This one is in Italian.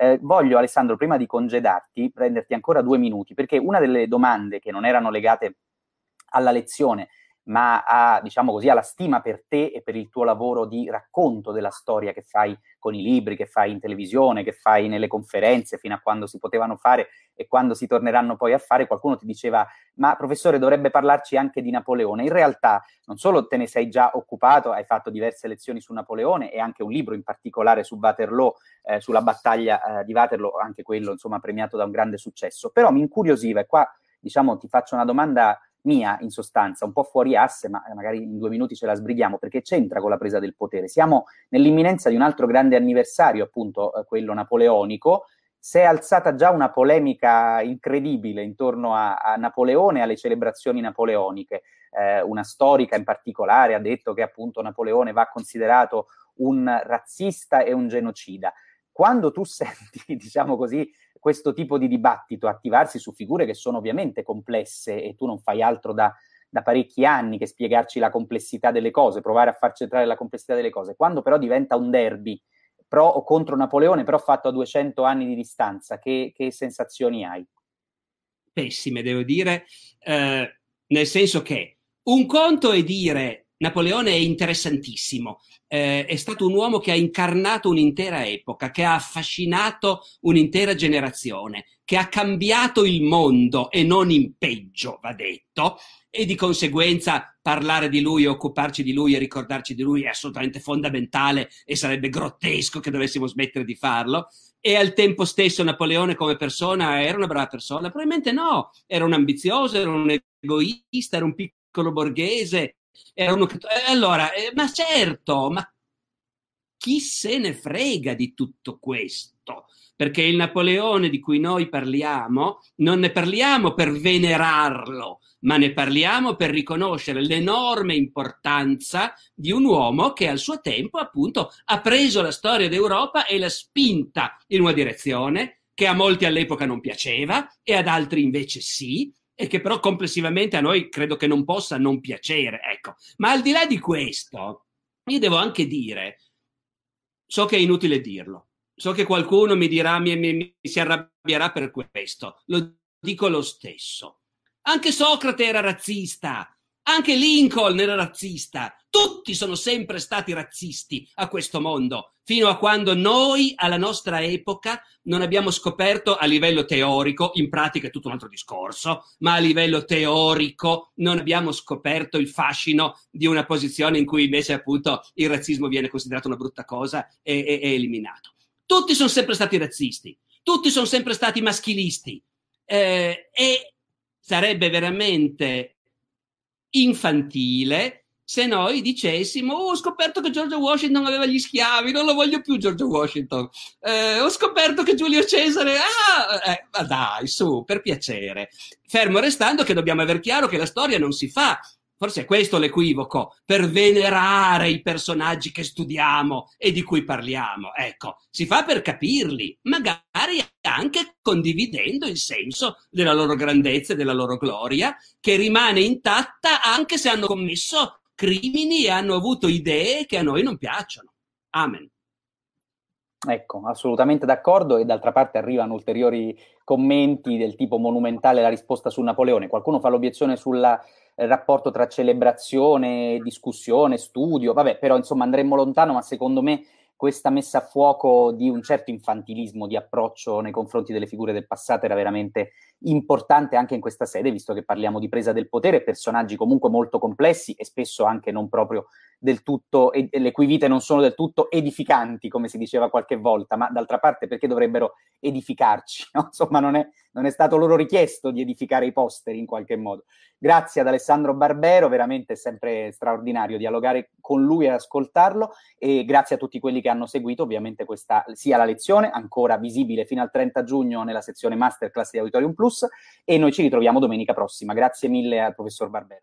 Eh, voglio, Alessandro, prima di congedarti, prenderti ancora due minuti, perché una delle domande che non erano legate alla lezione, ma a, diciamo così, alla stima per te e per il tuo lavoro di racconto della storia che fai con i libri, che fai in televisione, che fai nelle conferenze, fino a quando si potevano fare e quando si torneranno poi a fare, qualcuno ti diceva, ma professore dovrebbe parlarci anche di Napoleone. In realtà non solo te ne sei già occupato, hai fatto diverse lezioni su Napoleone e anche un libro in particolare su Waterloo, eh, sulla battaglia eh, di Waterloo, anche quello insomma premiato da un grande successo. Però mi incuriosiva e qua diciamo ti faccio una domanda mia, in sostanza, un po' fuori asse, ma magari in due minuti ce la sbrighiamo, perché c'entra con la presa del potere. Siamo nell'imminenza di un altro grande anniversario, appunto eh, quello napoleonico. Si è alzata già una polemica incredibile intorno a, a Napoleone e alle celebrazioni napoleoniche. Eh, una storica in particolare ha detto che appunto Napoleone va considerato un razzista e un genocida. Quando tu senti, diciamo così, questo tipo di dibattito attivarsi su figure che sono ovviamente complesse e tu non fai altro da, da parecchi anni che spiegarci la complessità delle cose, provare a far centrare la complessità delle cose. Quando però diventa un derby pro o contro Napoleone, però fatto a 200 anni di distanza, che, che sensazioni hai? Pessime, devo dire, eh, nel senso che un conto è dire Napoleone è interessantissimo, eh, è stato un uomo che ha incarnato un'intera epoca, che ha affascinato un'intera generazione, che ha cambiato il mondo e non in peggio, va detto, e di conseguenza parlare di lui, occuparci di lui e ricordarci di lui è assolutamente fondamentale e sarebbe grottesco che dovessimo smettere di farlo. E al tempo stesso Napoleone come persona era una brava persona? Probabilmente no, era un ambizioso, era un egoista, era un piccolo borghese, era uno che... Eh, allora, eh, ma certo, ma chi se ne frega di tutto questo? Perché il Napoleone di cui noi parliamo, non ne parliamo per venerarlo, ma ne parliamo per riconoscere l'enorme importanza di un uomo che al suo tempo, appunto, ha preso la storia d'Europa e l'ha spinta in una direzione che a molti all'epoca non piaceva e ad altri invece sì, e che però complessivamente a noi credo che non possa non piacere. Ecco. Ma al di là di questo, io devo anche dire, so che è inutile dirlo, so che qualcuno mi dirà, mi, mi, mi si arrabbierà per questo, lo dico lo stesso. Anche Socrate era razzista, anche Lincoln era razzista, tutti sono sempre stati razzisti a questo mondo, fino a quando noi, alla nostra epoca, non abbiamo scoperto a livello teorico, in pratica è tutto un altro discorso, ma a livello teorico non abbiamo scoperto il fascino di una posizione in cui invece appunto il razzismo viene considerato una brutta cosa e è eliminato. Tutti sono sempre stati razzisti, tutti sono sempre stati maschilisti eh, e sarebbe veramente infantile se noi dicessimo oh, ho scoperto che George Washington aveva gli schiavi, non lo voglio più George Washington, eh, ho scoperto che Giulio Cesare, ah, eh, ma dai, su, per piacere. Fermo restando che dobbiamo aver chiaro che la storia non si fa Forse è questo l'equivoco, per venerare i personaggi che studiamo e di cui parliamo. Ecco, si fa per capirli, magari anche condividendo il senso della loro grandezza e della loro gloria, che rimane intatta anche se hanno commesso crimini e hanno avuto idee che a noi non piacciono. Amen. Ecco, assolutamente d'accordo e d'altra parte arrivano ulteriori commenti del tipo monumentale la risposta su Napoleone. Qualcuno fa l'obiezione sulla rapporto tra celebrazione, discussione, studio, vabbè, però insomma andremmo lontano, ma secondo me questa messa a fuoco di un certo infantilismo di approccio nei confronti delle figure del passato era veramente importante anche in questa sede, visto che parliamo di presa del potere, personaggi comunque molto complessi e spesso anche non proprio del tutto, e, le cui vite non sono del tutto edificanti, come si diceva qualche volta, ma d'altra parte perché dovrebbero edificarci? No? Insomma, non è, non è stato loro richiesto di edificare i posteri in qualche modo. Grazie ad Alessandro Barbero, veramente è sempre straordinario dialogare con lui e ascoltarlo e grazie a tutti quelli che hanno seguito ovviamente questa sia la lezione, ancora visibile fino al 30 giugno nella sezione Masterclass di Auditorium Plus e noi ci ritroviamo domenica prossima. Grazie mille al professor Barbero.